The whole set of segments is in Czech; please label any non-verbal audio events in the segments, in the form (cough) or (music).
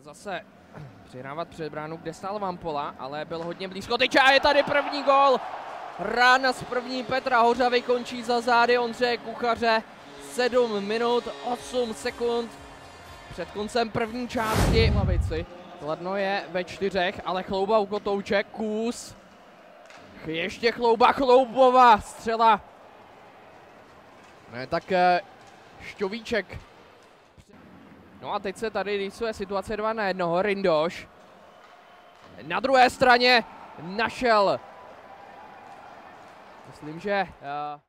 Zase (clears throat) přihrávat před bránu, kde stál Vampola, ale byl hodně blízko. Teď a je tady první gol. Rána z první Petra Hořavy končí za zády Ondřeje Kuchaře. 7 minut 8 sekund před koncem první části lavici. Kladno je ve čtyřech, ale Chlouba u kotouče, kus. Ještě Chlouba, Chloubova, střela. Ne, tak eh, Šťovíček. No a teď se tady rýsuje situace 2 na 1. Rindoš. Na druhé straně našel. Myslím, že... Uh,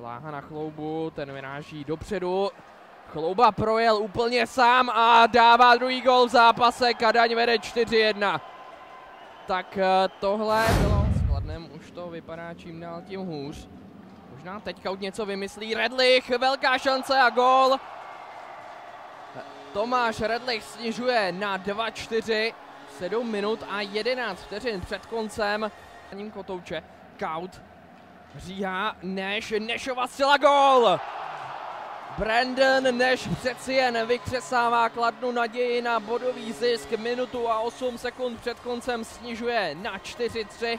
Láha na chloubu, ten vyráží dopředu. Chlouba projel úplně sám a dává druhý gol v zápase. Kadaň vede 4-1. Tak eh, tohle bylo s už to vypadá čím dál tím hůř. Možná teďka už něco vymyslí Redlich, velká šance a gol. Tomáš Redlich snižuje na 2-4, 7 minut a 11 vteřin před koncem. Ním Kotouče, Kaut, Říhá, Neš, Nešova střela gol! Brandon Neš přeci jen vykřesává kladnu naději na bodový zisk. Minutu a 8 sekund před koncem snižuje na 4-3.